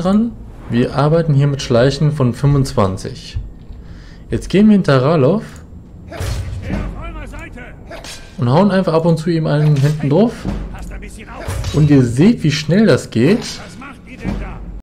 dran. Wir arbeiten hier mit Schleichen von 25. Jetzt gehen wir hinter Ralov und hauen einfach ab und zu ihm einen hinten drauf. Und ihr seht, wie schnell das geht.